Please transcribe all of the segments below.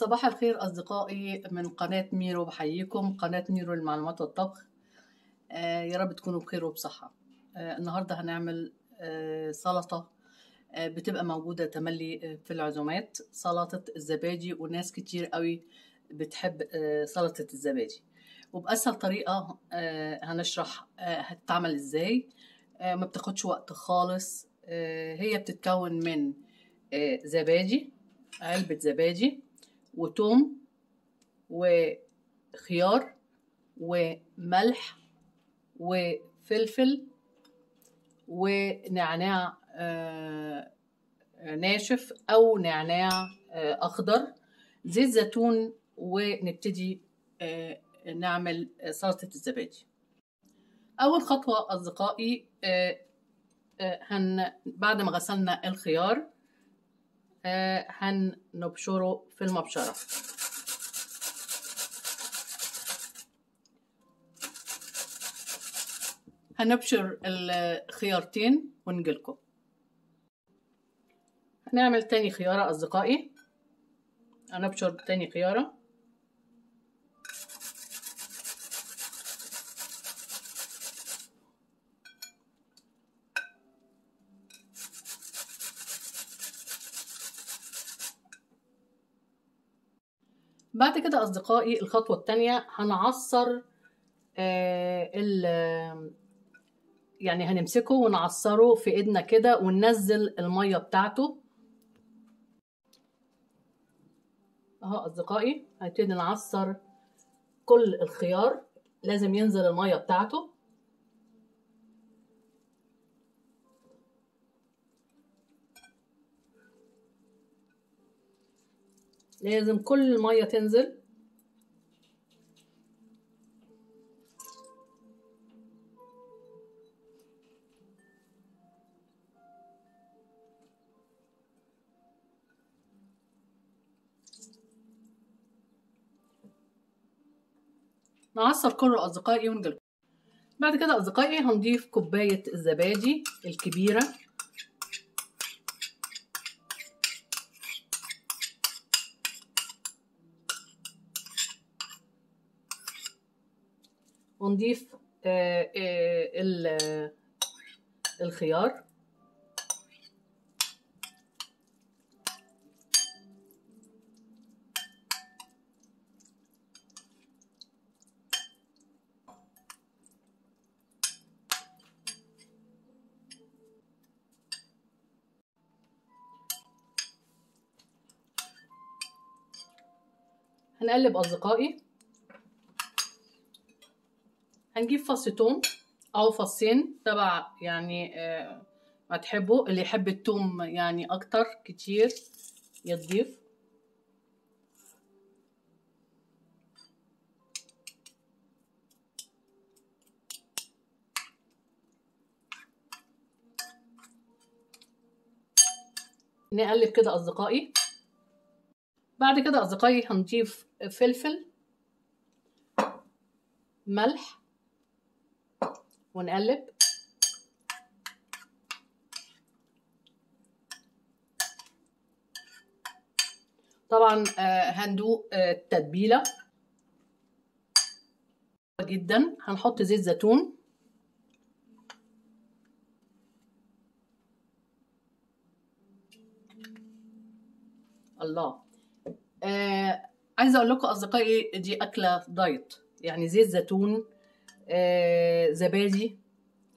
صباح الخير أصدقائي من قناة ميرو بحييكم. قناة ميرو للمعلومات والطبخ. آه يا رب تكونوا بخير وبصحة. آه النهاردة هنعمل آه سلطة بتبقى موجودة تملي في العزومات. سلطة الزبادي وناس كتير قوي بتحب سلطة الزبادي. وبأسهل طريقة هنشرح هتتعمل إزاي. ما بتاخدش وقت خالص. هي بتتكون من زبادي علبة زبادي وتوم وخيار وملح وفلفل ونعناع آه، ناشف أو نعناع آه، أخضر زيت زيتون ونبتدي آه، نعمل سلطة الزبادي. أصدقائي آه، آه، هن بعد ما غسلنا الخيار هنبشره في المبشرة. هنبشر الخيارتين ونجيلكم هنعمل تاني خيارة أصدقائي. هنبشر تاني خيارة. بعد كده أصدقائي الخطوة التانية هنعصر آه ال يعني هنمسكه ونعصره في إيدنا كده وننزل المية بتاعته. أهو أصدقائي هنبتدي نعصر كل الخيار لازم ينزل المية بتاعته. لازم كل المية تنزل. نعصر كله أصدقائي ونجيلكم بعد كده أصدقائي هنضيف كوباية الزبادي الكبيرة. ونضيف آه، آه، ال- الخيار. هنقلب أصدقائي. هنجيب فص توم أو فصين تبع يعني آه، ما تحبوا اللي يحب التوم يعني أكتر كتير. يضيف نقلب كده أصدقائي. بعد كده أصدقائي هنضيف فلفل ملح ونقلب. طبعا آه، هندوق آه، التتبيلة. جدا. هنحط زيت زيتون. الله. آه عايزة أقول لكم أصدقائي دي أكلة diet. يعني زيت زيتون زبادي.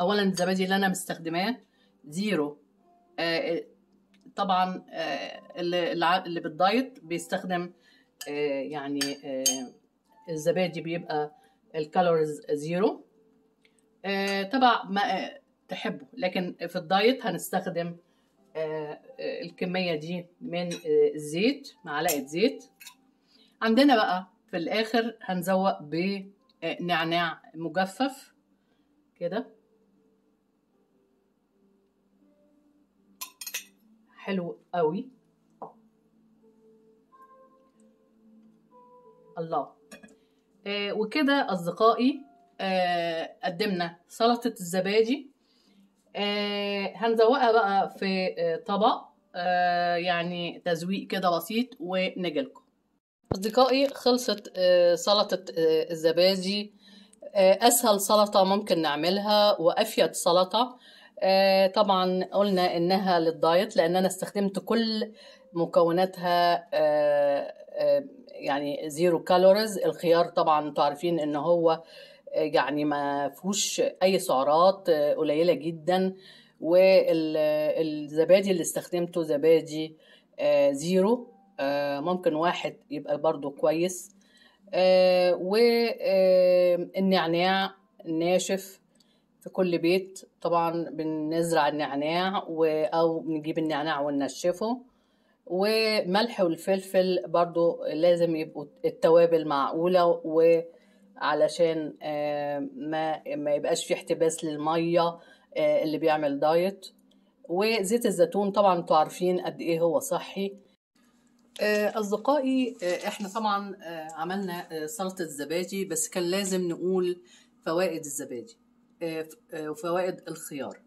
اولا الزبادي اللي أنا مستخدماه zero. آه طبعا آه اللي, اللي بال diet بيستخدم آه يعني الزبادي بيبقى ال calories zero. تبع ما تحبه. لكن في ال diet هنستخدم الكمية دي من الزيت معلقة زيت. عندنا بقى في الآخر هنزوق بنعناع مجفف كده. حلو قوي. الله. آه وكده أصدقائي آه قدمنا سلطة الزبادي. آه هنزوقها بقى في آه طبق آه يعني تزويق كده بسيط ونجيلكم. أصدقائي خلصت آه، سلطة آه، الزبادي. آه، أسهل سلطة ممكن نعملها وأفيد سلطة. طبعا قلنا إنها لل diet لأن أنا استخدمت كل مكوناتها يعني zero calories الخيار طبعا أنتوا عارفين إن هو يعني ما فيهوش أي سعرات قليلة جدا. والزبادي اللي استخدمته زبادي زيرو ممكن واحد يبقى برضو كويس. والنعناع الناشف في كل بيت. طبعا بنزرع النعناع و... أو بنجيب النعناع وننشفه. وملح والفلفل برضو لازم يبقوا التوابل معقولة وعلشان آه، ما ما يبقاش في احتباس للمية آه، اللي بيعمل دايت. وزيت الزيتون طبعا أنتوا عارفين قد إيه هو صحي. آه، أصدقائي آه، إحنا طبعا آه، عملنا آه، سلطة الزبادي بس كان لازم نقول فوائد الزبادي آه، آه، وفوائد الخيار.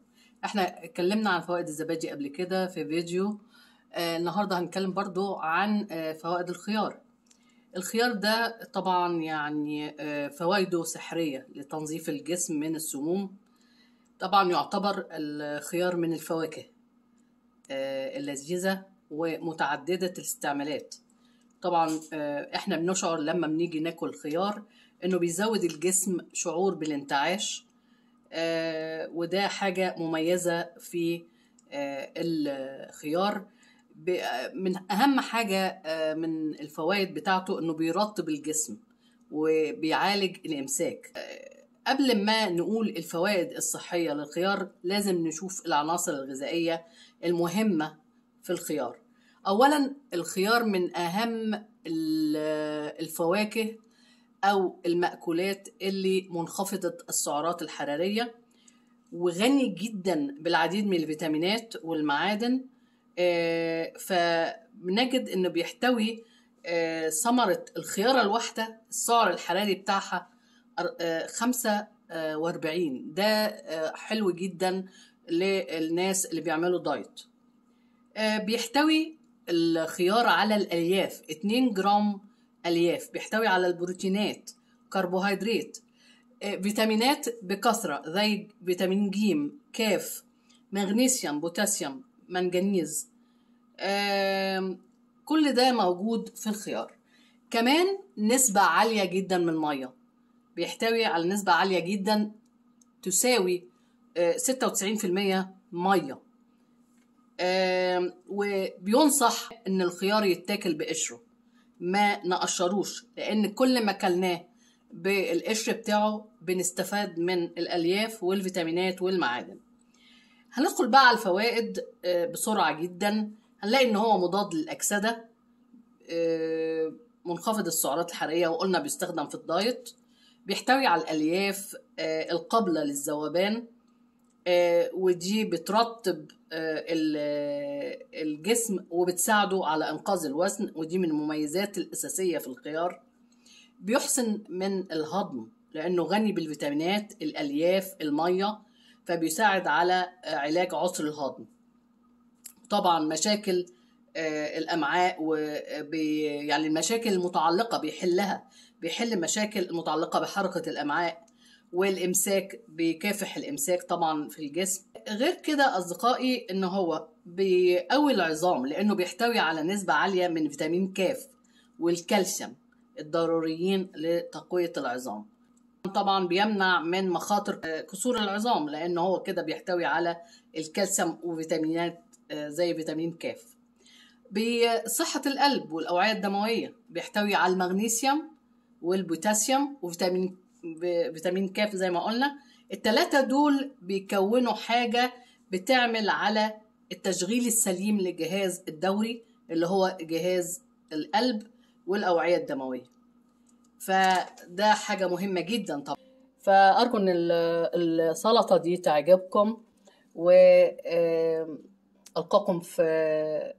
إحنا اتكلمنا عن فوائد الزبادي قبل كده في فيديو آه، النهاردة هنتكلم برضو عن آه، فوائد الخيار. الخيار ده طبعا يعني آه، فوائده سحرية لتنظيف الجسم من السموم. طبعا يعتبر الخيار من الفواكه آه، اللذيذة. ومتعددة الاستعمالات. طبعا آه، إحنا بنشعر لما بنيجي ناكل خيار إنه بيزود الجسم شعور بالانتعاش آه، وده حاجة مميزة في آه، الخيار. من أهم حاجة من الفوائد بتاعته إنه بيرطب الجسم وبيعالج الإمساك. قبل ما نقول الفوائد الصحية للخيار لازم نشوف العناصر الغذائية المهمة في الخيار. أولا الخيار من ال- الفواكه أو المأكولات اللي منخفضة السعرات الحرارية وغني جدا بالعديد من الفيتامينات والمعادن. آه، فبنجد إنه بيحتوي آه، ثمرة الخيارة الواحدة السعر الحراري بتاعها أر- آه، خمسة وأربعين. ده حلو جدا للناس اللي بيعملوا diet. بيحتوي الخيار على الألياف. 2 جرام ألياف بيحتوي على البروتينات كربوهيدرات آه، فيتامينات بكثرة زي فيتامين ج كاف مغنيسيوم بوتاسيوم منجنيز كل ده موجود في الخيار. كمان نسبة عالية جدا من المية. بيحتوي على نسبة عالية جدا تساوي آه، 96% مية. آم، وبينصح إن الخيار يتاكل بقشره. ما نقشروش لأن كل ما كلناه بالقشر بتاعه بنستفاد من الألياف والفيتامينات والمعادن. هندخل بقى على الفوائد آه، بسرعة جدا. هنلاقي إن هو مضاد للأكسدة آه، منخفض السعرات الحرارية وقلنا بيستخدم في الدايت. بيحتوي على الألياف آه، القابلة للذوبان. ودي بترطب آه، آه، الجسم وبتساعده على إنقاذ الوزن ودي من المميزات الأساسية في الخيار. بيحسن من الهضم لأنه غني بالفيتامينات الألياف المية فبيساعد على آه، علاج عسر الهضم. طبعا مشاكل آه، الأمعاء يعني المشاكل المتعلقة بيحلها بيحل مشاكل المتعلقه بحركة الأمعاء. والإمساك بيكافح الإمساك طبعا في الجسم. غير كده أصدقائي إن هو بيقوي العظام لأنه بيحتوي على نسبة عالية من فيتامين كاف والكالسيوم الضروريين لتقوية العظام. طبعا بيمنع من مخاطر كسور العظام لأن هو كده بيحتوي على الكالسيوم وفيتامينات آه، زي فيتامين كاف بصحة القلب والأوعية الدموية بيحتوي على المغنيسيوم والبوتاسيوم وفيتامين ب- فيتامين كاف زي ما قلنا. التلاتة دول بيكونوا حاجة بتعمل على التشغيل السليم للجهاز الدوري اللي هو جهاز القلب والأوعية الدموية. فده حاجة مهمة جدا طبعا. فأرجو إن ال- السلطة دي تعجبكم وألقاكم في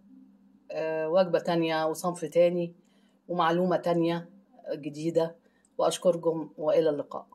وجبة تانية وصنف تاني ومعلومة تانية جديدة. وأشكركم وإلى اللقاء.